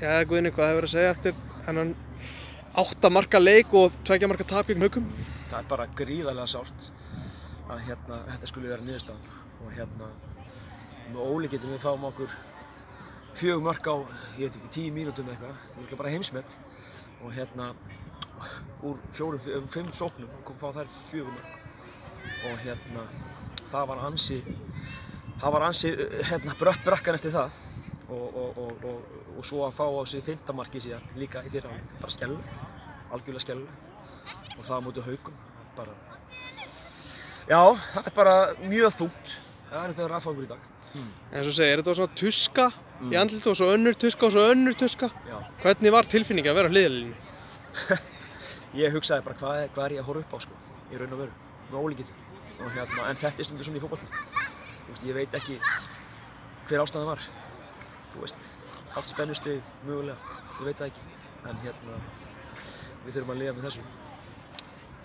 Já, Guðni, hvað hefur að segja eftir hennan áttamarka leik og tveggja marka tap gegn haugum? Það er bara gríðarlega sárt að hérna, þetta skulle vera niðurstaðan. Og hérna með ólíkittum við fáum okkur fjög mörg á, ég veit ekki, tíu mínútum eitthvað, það er bara heimsmet. Og hérna úr fjórum, fimm sóknum kom fá þær fjögur mörg og hérna það var ansi það var ansi hérna brött brakkan eftir það og, og, og, og, og svo að fá á sig fymtamarki síðan líka í þeirra áleik, bara skellulegt, algjörlega skellulegt og það móti haugum, bara já, það er bara mjög þungt, það er þegar aðfangur í dag. En svo segir, þetta var svona tuska í andlit og svo önnur tuska og svo önnur tuska. já, Hvernig var tilfinningi að vera hliðalínu? ég hugsaði bara hvað, er- hvað er ég að horfa upp á sko, í raun og veru, með ólíkittum og hérna, en þetta er stundu svona í veist, ég veit ekki hver ástæðan var þú veist, allt spennustug mögulega, ég veit það ekki en hérna, við þurfum að lifa með þessu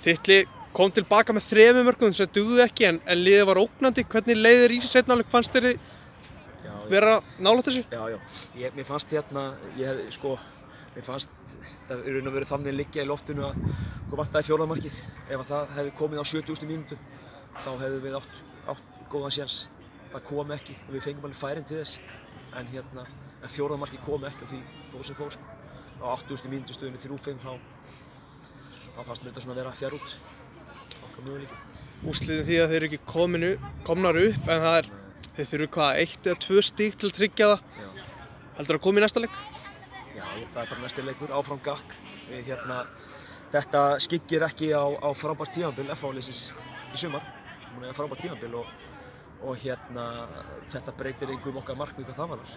Þitt lið kom tilbaka með þremi mörgum sem dugðu ekki en, en liðið var ógnandi. Hvernig leiðir í setnáleik fannst þér þið já, vera nálægt þessu? Já, já, ég, mér fannst hérna, ég hefði, sko, mér fannst það er raun og verið þannig liggja í loftinu að hvað vantaði fjóraðmarkið, ef að það hefði komið á 70. mínútu, þá hefðu við átt, átt góðan séns. Það kom ekki og við fengum alveg færin til þess, en hérna, en fjóraðmarkið kom ekki og því fór sem fór, sko. Á 80. mínútu stöðinu 3-5 þá, þá fannst mér þetta svona að vera fjær út, okkar möguleikið. Úsliðin því að þeir eru ekki kominu, komnar upp en það er, þeir þurfu hvað, eitt eða tvö stík til að tryggja það. Já. Heldur að koma í næsta leik? Já, ég- það er bara næsti leikur, áfram gakk. Við hérna, þetta skyggir ekki á, á frábært tímanbil F-áliðsins í sumar. Hún er frábært tímanbil og, og hérna, þetta breytir einhverjum okkar markmið hvað það varar.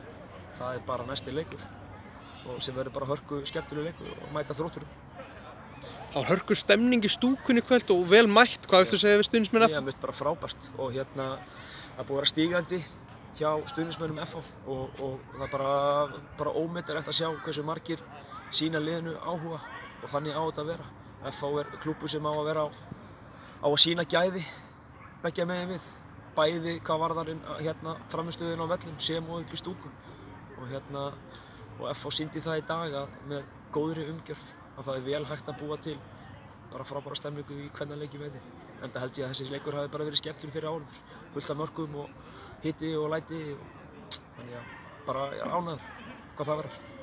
Það er bara næsti leikur og sem verður bara hörku skemmtileg leikur og mæta þrótturum. Það var hörkur stemning í stúkunni í kvöld og vel mætt. Hvað viltu segja við stuðnismenn Ég F? mist bara frábært og hérna, það búið að vera stígandi hjá stuðnismönnum FH og, og það er bara, bara ómyndarlegt að sjá hversu margir sína liðinu áhuga og þannig á þetta að vera. FH er klúbu sem á að vera á, á að sína gæði, begja megin við, bæði hvað varðarinn hérna framistöðin á vellum sem og upp í stúku og hérna, og FH síndi það í dag að með góðri umgjörð að það er vel hægt að búa til bara frábæra stemningu í hvernig leiki með þig. En það held ég að þessi leikur hafi bara verið skemmtur fyrir árum, fullt af mörgum og hitti og læti og þannig að bara ánæður hvað það verður.